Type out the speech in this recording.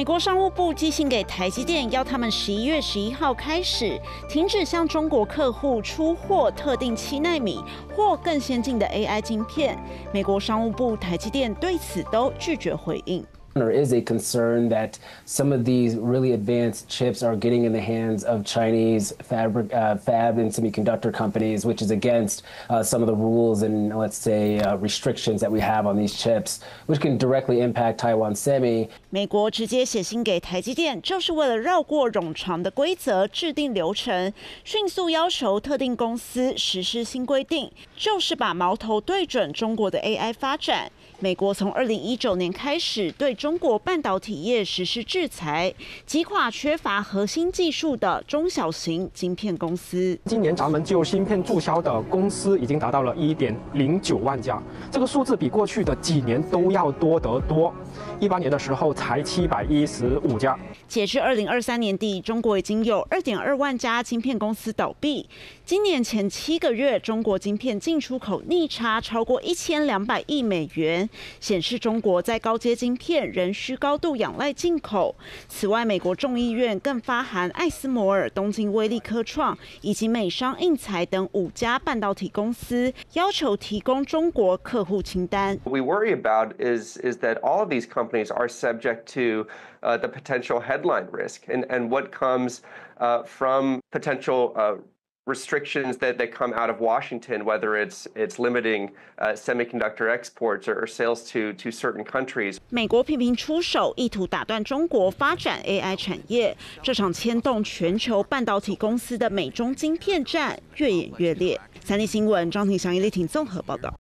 美国商务部寄信给台积电，要他们十一月十一号开始停止向中国客户出货特定七纳米或更先进的 AI 晶片。美国商务部、台积电对此都拒绝回应。There is a concern that some of these really advanced chips are getting in the hands of Chinese fabric, uh, fab and semiconductor companies, which is against uh, some of the rules and let's say uh, restrictions that we have on these chips, which can directly impact Taiwan Semi. 美国直接写信给台积电，就是为了绕过冗长的规则，制定流程，迅速要求特定公司实施新规定，就是把矛头对准中国的 AI 发展。美国从二零一九年开始对 中国半导体业实施制裁，击垮缺乏核心技术的中小型晶片公司。今年咱们就芯片注销的公司已经达到了一点零九万家，这个数字比过去的几年都要多得多。一八年的时候才七百一十五家。截至二零二三年底，中国已经有二点二万家晶片公司倒闭。今年前七个月，中国晶片进出口逆差超过一千两百亿美元，显示中国在高阶晶片仍需高度仰赖进口。此外，美国众议院更发函艾斯摩尔、东京威力科创以及美商印材等五家半导体公司，要求提供中国客户清单。We worry about is is that all of these companies are subject to the potential headline risk and and what comes from potential restrictions that, that come out of Washington, whether it's it's limiting uh, semiconductor exports or, or, sales to to certain countries. 美国频频出手，意图打断中国发展 AI 产业。这场牵动全球半导体公司的美中晶片战越演越烈。三立新闻张庭祥、叶丽婷综合报道。